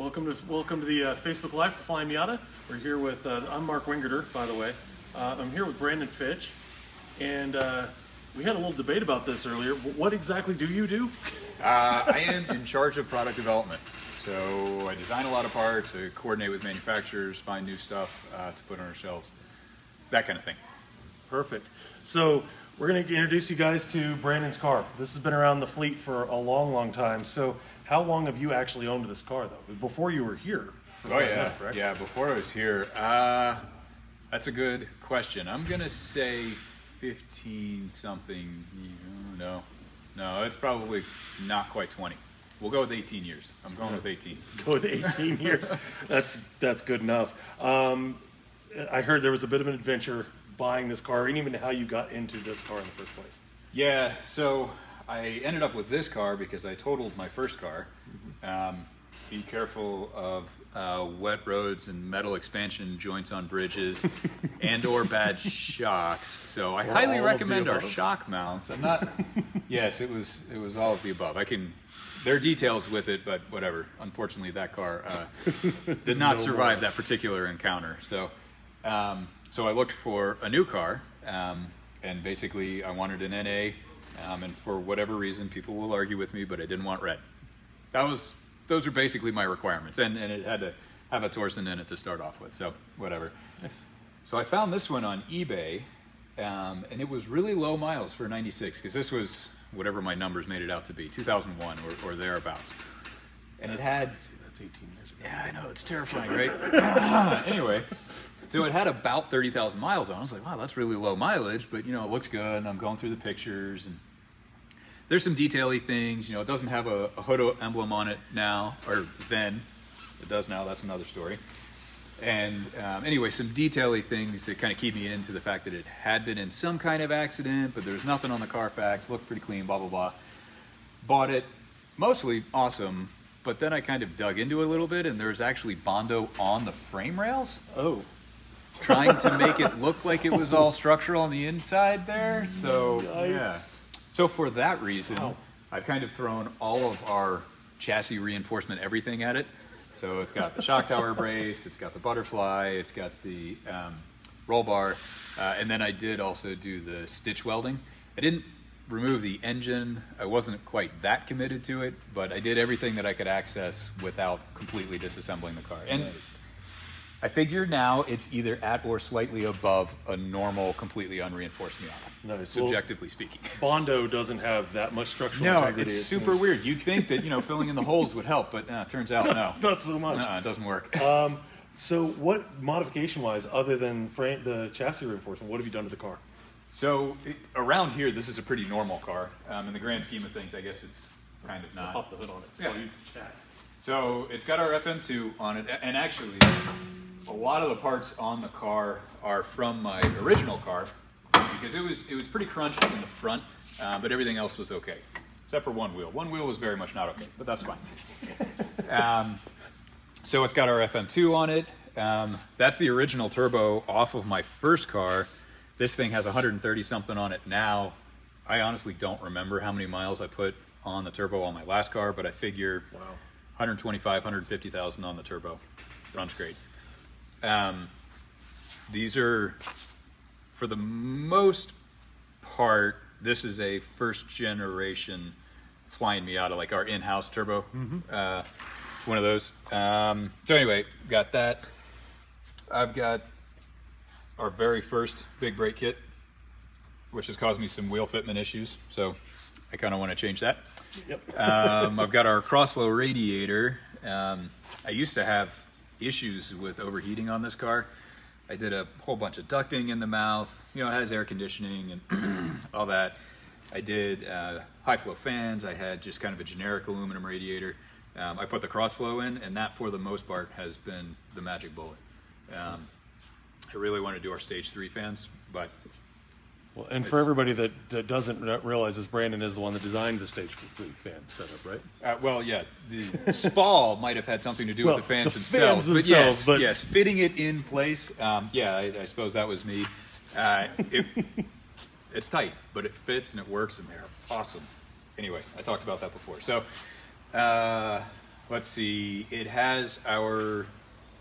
Welcome to welcome to the uh, Facebook Live for Flyin' Miata. We're here with uh, I'm Mark Wingerter, by the way. Uh, I'm here with Brandon Fitch, and uh, we had a little debate about this earlier. What exactly do you do? Uh, I am in charge of product development. So I design a lot of parts, I coordinate with manufacturers, find new stuff uh, to put on our shelves, that kind of thing. Perfect. So we're going to introduce you guys to Brandon's car. This has been around the fleet for a long, long time. So how long have you actually owned this car, though? Before you were here? Oh yeah, yeah. Before I was here, uh, that's a good question. I'm gonna say 15 something. No, no, it's probably not quite 20. We'll go with 18 years. I'm going with 18. Go with 18 years. That's that's good enough. Um, I heard there was a bit of an adventure buying this car, and even how you got into this car in the first place. Yeah, so I ended up with this car because I totaled my first car. Um, be careful of uh, wet roads and metal expansion joints on bridges and or bad shocks. So I Or highly recommend our shock mounts. I'm not. yes, it was it was all of the above. I can. There are details with it, but whatever. Unfortunately, that car uh, did not No survive more. that particular encounter. So, um, so I looked for a new car, um, and basically I wanted an NA, um, and for whatever reason, people will argue with me, but I didn't want red. That was those are basically my requirements, and and it had to have a Torsen in it to start off with. So whatever. Nice. So I found this one on eBay, um, and it was really low miles for 96 because this was whatever my numbers made it out to be, 2001 or, or thereabouts. And it had Crazy. That's 18 years ago. yeah, I know it's terrifying, right? anyway, so it had about thirty thousand miles on. I was like, wow, that's really low mileage, but you know, it looks good. And I'm going through the pictures, and there's some detaily things. You know, it doesn't have a, a hood emblem on it now, or then. It does now. That's another story. And um, anyway, some detaily things that kind of keep me into the fact that it had been in some kind of accident, but there was nothing on the Carfax. Looked pretty clean. Blah blah blah. Bought it, mostly awesome. But then I kind of dug into it a little bit, and there's actually Bondo on the frame rails, Oh, trying to make it look like it was all structural on the inside there. So yeah. So for that reason, Wow. I've kind of thrown all of our chassis reinforcement, everything at it. So it's got the shock tower brace, it's got the butterfly, it's got the um, roll bar, uh, and then I did also do the stitch welding. I didn't remove the engine. I wasn't quite that committed to it, but I did everything that I could access without completely disassembling the car. And nice. I figure now it's either at or slightly above a normal, completely unreinforced Miata. Nice. Subjectively speaking. Bondo doesn't have that much structural No, integrity. it's it super seems. weird. You'd think that you know filling in the holes would help, but uh, turns out no. Not so much. Uh-uh, it doesn't work. Um, so, what modification-wise, other than frame, the chassis reinforcement, what have you done to the car? So it, around here, this is a pretty normal car. Um, in the grand scheme of things, I guess it's kind of not. Pop the hood on it. Yeah. while you chat. So it's got our FM2 on it, and actually, a lot of the parts on the car are from my original car because it was it was pretty crunched in the front, uh, but everything else was okay, except for one wheel. One wheel was very much not okay, but that's fine. Um, so it's got our FM2 on it. Um, that's the original turbo off of my first car. This thing has 130 something on it now. I honestly don't remember how many miles I put on the turbo on my last car, but I figure Wow. 125, 150,000 on the turbo. Runs great. Um, these are, for the most part, this is a first generation Flyin' Miata, like our in-house turbo. Uh, one of those. Um, so anyway, got that. I've got our very first big brake kit, which has caused me some wheel fitment issues. So I kind of want to change that. Yep. Um, I've got our crossflow radiator. Um, I used to have issues with overheating on this car. I did a whole bunch of ducting in the mouth. You know, it has air conditioning and all that. I did uh, high flow fans. I had just kind of a generic aluminum radiator. Um, I put the crossflow in, and that, for the most part, has been the magic bullet. Um, I really want to do our stage three fans, but Well, and for everybody that, that doesn't re- realize this, Brandon is the one that designed the stage three fan setup, right? Uh, well, yeah, the spall might have had something to do Well, with the fans the themselves, fans but themselves, yes, but- yes, fitting it in place. Um, yeah, I, I suppose that was me. Uh, it, it's tight, but it fits and it works, and they're awesome. Anyway, I talked about that before. So, uh, Let's see. It has our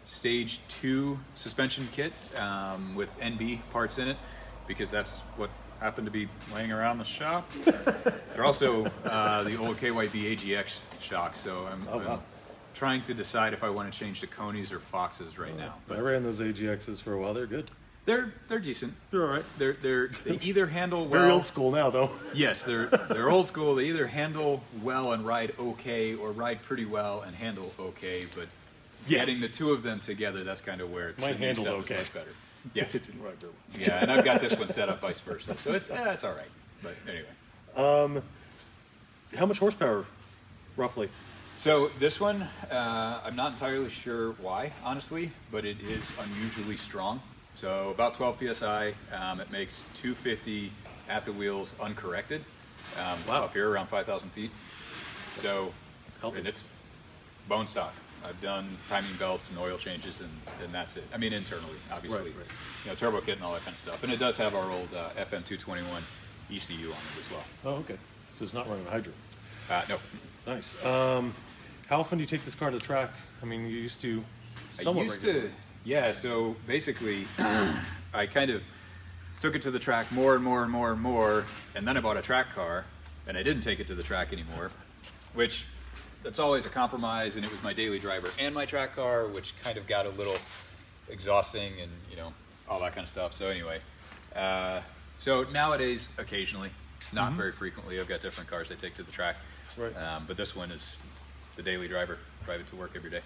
stage two suspension kit um, with NB parts in it because that's what happened to be laying around the shop. They're also uh, the old KYB AGX shocks, so I'm, Oh, I'm wow. trying to decide if I want to change to Koni's or Foxes right now. I ran those AGXs for a while. They're good. they're they're decent. They're all right. They're they're they either handle well. Very old school now, though. Yes, they're they're old school. They either handle well and ride okay, or ride pretty well and handle okay. But Yeah. getting the two of them together, that's kind of where Mine the new handled stuff is okay. much better. Yeah, It didn't ride yeah, and I've got this one set up vice versa, so it's eh, it's all right. But anyway, How much horsepower, roughly? so this one, uh, I'm not entirely sure why, honestly, but it is unusually strong. So about 12 psi. Um, it makes 250 at the wheels uncorrected. Um, Wow. Up here around 5,000 feet. So Healthy. and it's bone stock. I've done timing belts and oil changes, and, and that's it. I mean, internally, obviously, Right, right. you know, turbo kit and all that kind of stuff. And it does have our old uh, FM221 ECU on it as well. Oh, okay. So it's not running a Hydra. Uh, no, Nice. Um, how often do you take this car to the track? I mean, you used to. I used regularly. to, yeah. So basically, I kind of took it to the track more and more and more and more, and then I bought a track car, and I didn't take it to the track anymore, which that's always a compromise. And it was my daily driver and my track car, which kind of got a little exhausting, and you know all that kind of stuff. So anyway, uh, so nowadays, occasionally, not very frequently, I've got different cars I take to the track. Right. Um, but this one is the daily driver. Drive it to work every day.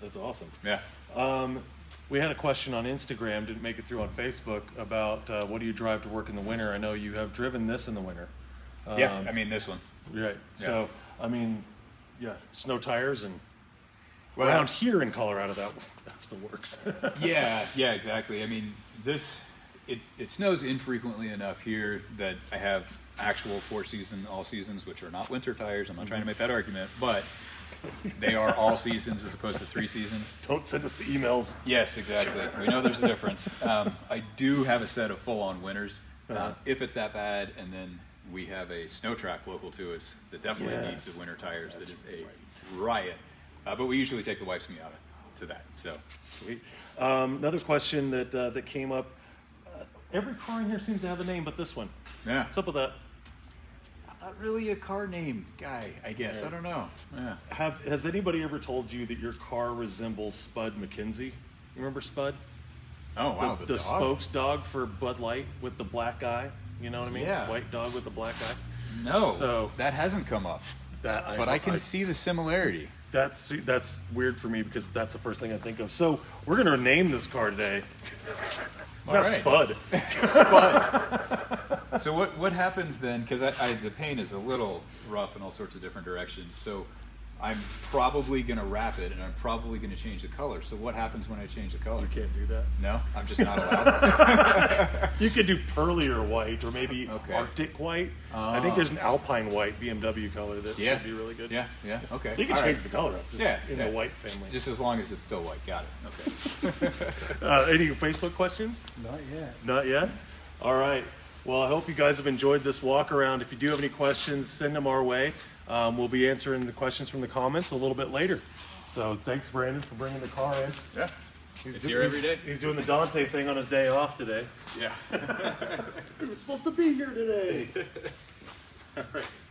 That's awesome. Yeah. Um, we had a question on Instagram, didn't make it through on Facebook, about uh, what do you drive to work in the winter? I know you have driven this in the winter. Yeah, Um, I mean this one. Right. So, I mean, yeah, snow tires and Well- around here in Colorado, that that's the works. Yeah, yeah, exactly. I mean this it, it snows infrequently enough here that I have actual four season all seasons, which are not winter tires. I'm not trying to make that argument, but they are all seasons as opposed to three seasons. Don't send us the emails. Yes, exactly. We know there's a difference. Um, I do have a set of full on winters uh, Uh-huh. if it's that bad, and then we have a snow track local to us that definitely needs Yes, the winter tires. That is that's a riot. Uh, but we usually take the wife's Miata to that. So Sweet. Um, another question that uh, that came up. Uh, every car in here seems to have a name, but this one. yeah, What's up with that? not really a car name guy, I guess. I don't know. Yeah. Have has anybody ever told you that your car resembles Spud MacKenzie? You remember Spud? Oh wow, the, the, the dog? spokes dog for Bud Light with the black eye. You know what I mean? Yeah. White dog with the black eye. No, So- that hasn't come up. That I, But I can see the similarity. That's that's weird for me because that's the first thing I think of. So we're gonna name this car today. It's All not right. Spud. So what what happens then? Because I, I the paint is a little rough in all sorts of different directions. So I'm probably gonna wrap it, and I'm probably gonna change the color. So what happens when I change the color? You can't do that. No, I'm just not allowed. You could do pearlier white or maybe Okay. Arctic white. I think Oh. there's an Alpine white BMW color that yeah, should be really good. Yeah, yeah, okay. So you can All change right. the color up just Yeah, in yeah. the white family. Just as long as it's still white. Got it. Okay. Uh, any Facebook questions? Not yet. Not yet? All right. Well, I hope you guys have enjoyed this walk around. If you do have any questions, send them our way. Um, we'll be answering the questions from the comments a little bit later. So thanks, Brandon, for bringing the car in. Yeah. He's It's do- here every day. He's doing the Dante thing on his day off today. Yeah. He was supposed to be here today. All right.